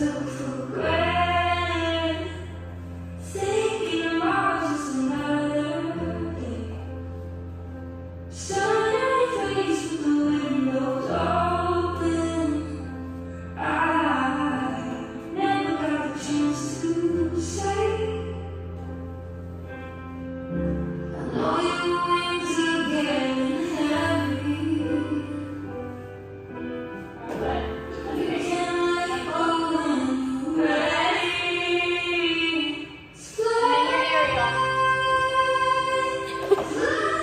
So